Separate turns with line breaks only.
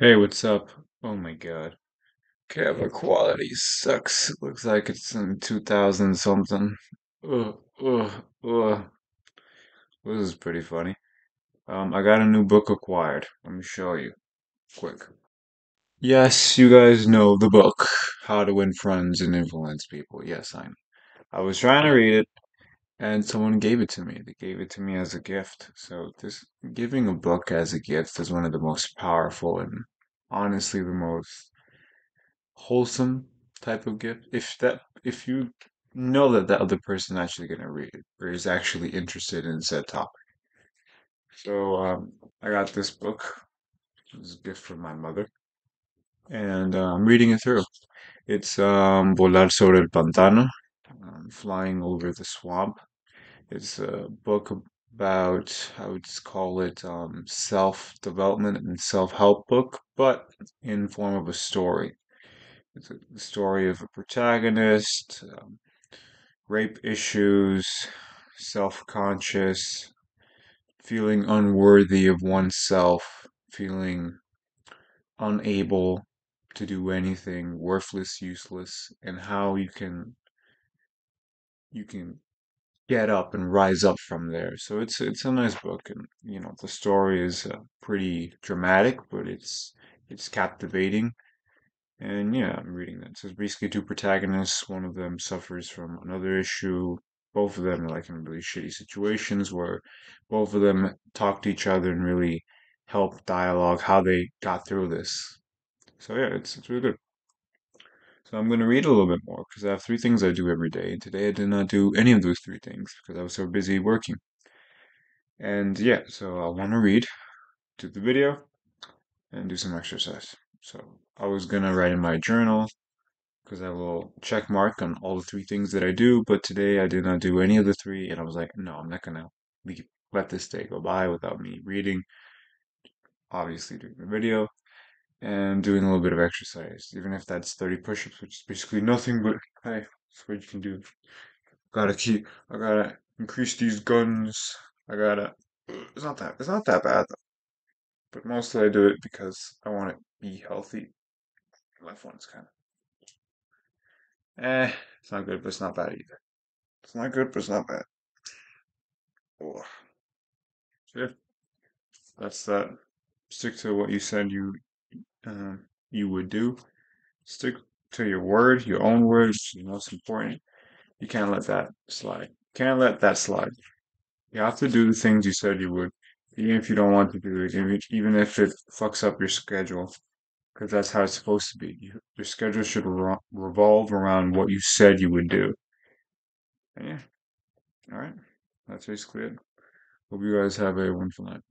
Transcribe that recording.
Hey, what's up? Oh my God. Camera quality sucks. Looks like it's in 2000 something. Ugh, ugh, ugh. This is pretty funny. Um, I got a new book acquired. Let me show you quick. Yes, you guys know the book, How to Win Friends and Influence People. Yes, I know. I was trying to read it and someone gave it to me. They gave it to me as a gift. So this giving a book as a gift is one of the most powerful and honestly the most wholesome type of gift. If that if you know that the other person is actually going to read it or is actually interested in said topic. So um, i got this book. It was a gift from my mother. And uh, i'm reading it through. It's um, volar sobre el pantano um, flying over the swamp it's a book about i would just call it um, self-development and self-help book but in form of a story. It's a, story of a protagonist, um, rape issues, self conscious, feeling unworthy of oneself, feeling unable to do anything, worthless, useless, and how you can you can get up and rise up from there. So it's it's a nice book, and you know the story is uh, pretty dramatic, but it's it's captivating And yeah, I'm reading that. So it's basically two protagonists. One of them suffers from another issue. Both of them are like in really shitty situations where both of them talk to each other and really help dialogue how they got through this. So yeah, it's it's really good. So I'm gonna read a little bit more because I have three things I do every day, and today I did not do any of those three things because I was so busy working. And yeah, so I want to read, do the video, and do some exercise. So I was gonna write in my journal because I have a little check mark on all the three things that I do, but today I did not do any of the three, and I was like, no, I'm not gonna let this day go by without me reading, obviously doing the video, and doing a little bit of exercise, even if that's 30 push-ups, which is basically nothing, but hey, that's what you can do. Gotta keep, I gotta increase these guns, I gotta, it's not that, it's not that bad though, but mostly I do it because I want to be healthy. The left one's kind of Eh, it's not good, but it's not bad either. It's not good, but it's not bad. Oh, yeah, that's that. Stick to what you said you um, you would do. Stick to your word, your own word, which is the most important. You can't let that slide. Can't let that slide. You have to do the things you said you would, even if you don't want to do it, even if it fucks up your schedule, because that's how it's supposed to be. You, your schedule should re revolve around what you said you would do. And yeah, all right. That's basically it. Hope you guys have a wonderful night.